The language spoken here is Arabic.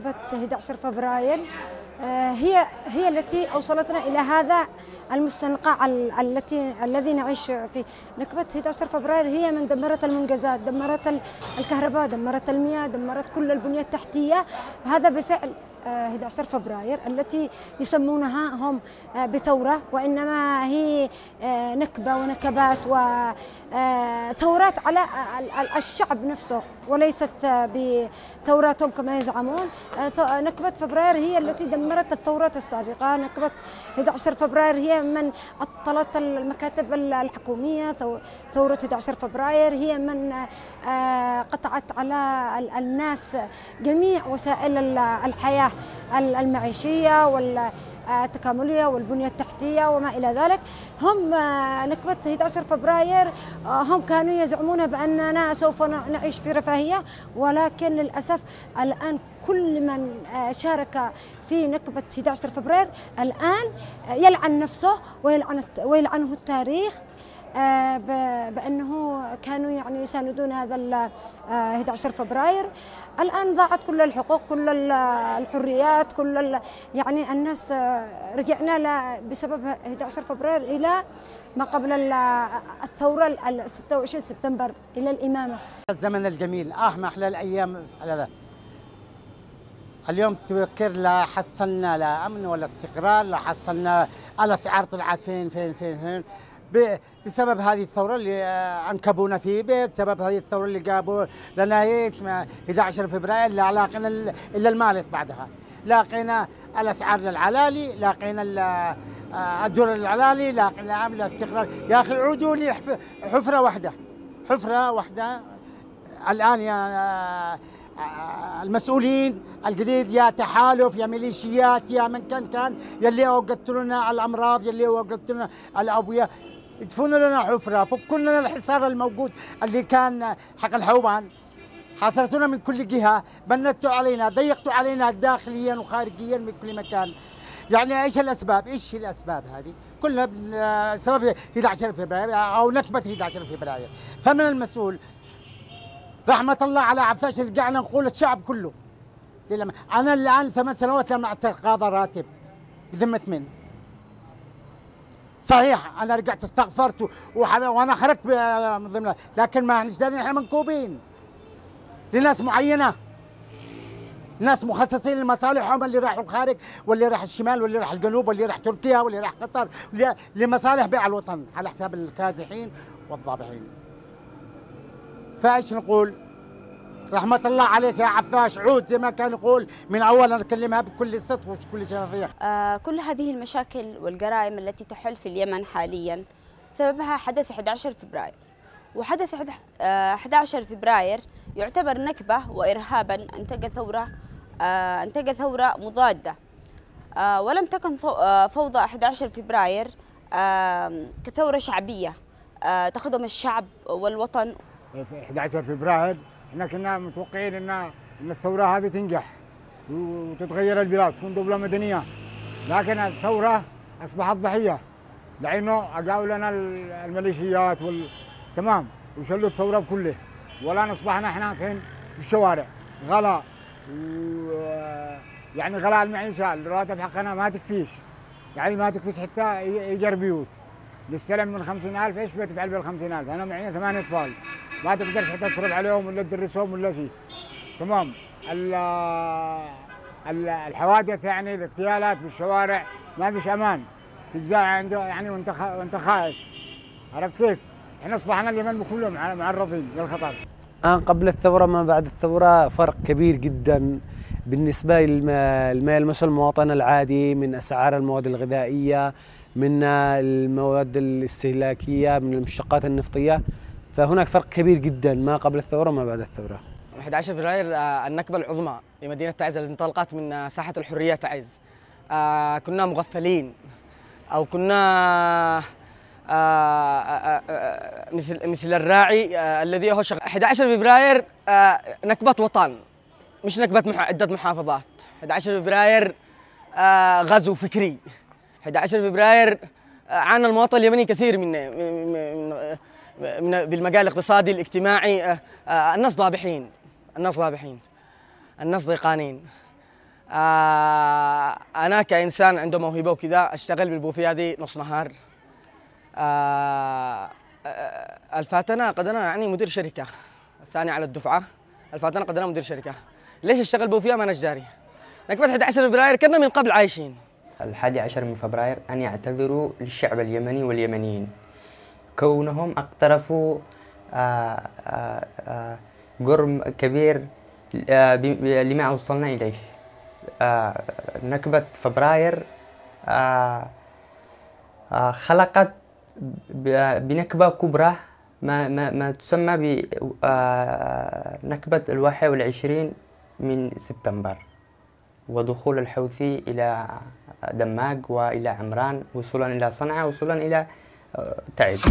نكبة 11 فبراير. آه، هي هي التي أوصلتنا إلى هذا المستنقع ال- التي الذي نعيش فيه. نكبة 11 فبراير هي من دمرت المنجزات دمرت ال- الكهرباء دمرت المياه دمرت كل البنية التحتية. هذا بفعل آه، 11 فبراير التي يسمونها هم آه، بثورة وإنما هي آه، نكبة ونكبات وثورات على ال- ال- الشعب نفسه. وليست آه، بثوراتهم كما يزعمون. آه، ث- نكبة فبراير هي التي دمرت الثورات السابقة. نكبة 11 فبراير هي من عطلت المكاتب ال- الحكومية. ثو- ثورة 11 فبراير هي من آه، قطعت على ال- الناس جميع وسائل ال- الحياة. ال- المعيشية والتكاملية والبنية التحتية وما إلى ذلك. هم آه، نكبة 11 فبراير آه، هم كانوا يزعمون بأننا سوف نعيش في رفاهية ولكن للأسف الآن كل من آه، شارك في نكبة 11 فبراير الآن آه، يلعن نفسه ويلعن ويلعنه التاريخ. آه، بأنه كانوا يعني يساندون هذا ال- آه، 11 فبراير. الآن ضاعت كل الحقوق كل ال- الحريات كل يعني الناس آه، رجعنا بسبب 11 فبراير إلى ما قبل ال- الثورة ال 26 سبتمبر إلى الإمامة. الزمن الجميل. آه ما أحلى الأيام هذا. اليوم تذكر لا حصلنا لا أمن ولا استقرار لا حصلنا الاسعار طلعت فين فين فين فين. بسبب هذه الثورة اللي آه، انكبونا في بسبب هذه الثورة اللي جابوا لنا اسمها 11 فبراير لا لاقينا ال- إلا المالك بعدها. لاقينا الأسعار للعلالي لاقينا آه، الدولار العلالي لاقينا الاستقرار يا أخي عودوا لي حف- حفرة واحدة حفرة واحدة. الآن يا آه، المسؤولين الجديد يا تحالف يا ميليشيات يا من كان كان يلي اوقدت لنا الأمراض يلي اوقدت لنا يدفنوا لنا حفره فكوا لنا الحصار الموجود اللي كان حق الحوبان حاصرتونا من كل جهة بنتوا علينا ضيقتوا علينا داخليا وخارجيا من كل مكان يعني إيش الأسباب؟ إيش الأسباب هذه؟ كلها سبب 11 فبراير أو نكبة 11 فبراير، فمن المسؤول؟ رحمة الله على عفاش رجعنا نقول الشعب كله لما أنا الآن ثمان سنوات لم أتقاضى راتب بذمة من صحيح أنا رجعت استغفرت وأنا خرجت من ضمن لكن ما إحنا دارين إحنا منكوبين لناس معينة ناس مخصصين لمصالحهم اللي راحوا الخارج واللي راح الشمال واللي راح الجنوب واللي راح تركيا واللي راح قطر لمصالح بيع الوطن على حساب الكازحين والضابحين فايش نقول؟ رحمة الله عليك يا عفاش. عود زي ما كان يقول. من أول أنا أكلمها بكل صدق وكل شفافية آه، كل هذه المشاكل والجرائم التي تحل في اليمن حاليا سببها حدث 11 فبراير. وحدث حد- آه، 11 فبراير يعتبر نكبة وإرهابا أنتج ثورة آه، أنتج ثورة مضادة. آه، ولم تكن آه، فوضى 11 فبراير آه، كثورة شعبية آه، تخدم الشعب والوطن. في 11 فبراير إحنا كنا متوقعين إن إن الثورة هذه تنجح وتتغير البلاد تكون دولة مدنية. لكن الثورة أصبحت ضحية لأنه اجاوا لنا الميليشيات وال تمام وشلوا الثورة كلها والآن أصبحنا إحنا فين في الشوارع. غلا و يعني غلاء المعيشة الرواتب حقنا ما تكفيش. يعني ما تكفيش حتى ايجار بيوت نستلم من 50000 إيش بتفعل بال 50000 أنا معي ثمان اطفال ما تقدرش حتى تصرف عليهم ولا تدرسهم ولا شيء. تمام. ال ال- الحوادث يعني الاغتيالات بالشوارع ما فيش أمان. تجزع عنده يعني وانت وانت خايف. عرفت كيف؟ إحنا أصبحنا اليمن كلهم مع- معرضين للخطر. الآن قبل الثورة ما بعد الثورة فرق كبير جدا بالنسبة لما لما يلمس المواطن العادي من أسعار المواد الغذائية من المواد الاستهلاكية من المشتقات النفطية. فهناك فرق كبير جدا ما قبل الثورة وما بعد الثورة. 11 فبراير آه، النكبة العظمى لمدينة تعز التي انطلقت من آه، ساحة الحرية تعز. آه، كنا مغفلين أو كنا مثل مثل الراعي الذي يهش 11 فبراير نكبة وطن مش نكبة عدة محافظات. 11 فبراير غزو فكري. 11 فبراير عانى المواطن اليمني كثير من بالمجال الاقتصادي الاجتماعي آه، آه، الناس ضابحين الناس ضابحين الناس ضيقانين. آه، أنا كإنسان عنده موهبه وكذا أشتغل بالبوفيه هذه نص نهار. الفاتنة قد أنا يعني مدير شركة الثاني على الدفعة. الفاتنة قد أنا مدير شركة. ليش أشتغل بوفيه ما أنا جاري نكبه 11 فبراير كنا من قبل عايشين. الحادي عشر من فبراير أن يعتذروا للشعب اليمني واليمنيين. كونهم اقترفوا آه، آه، آه، جرم كبير لما وصلنا إليه. نكبة فبراير خلقت بنكبة كبرى ما, ما, ما تسمى بنكبة الواحد والعشرين من سبتمبر ودخول الحوثي إلى دماغ وإلى عمران وصولا إلى صنعاء وصولا إلى آه، تعز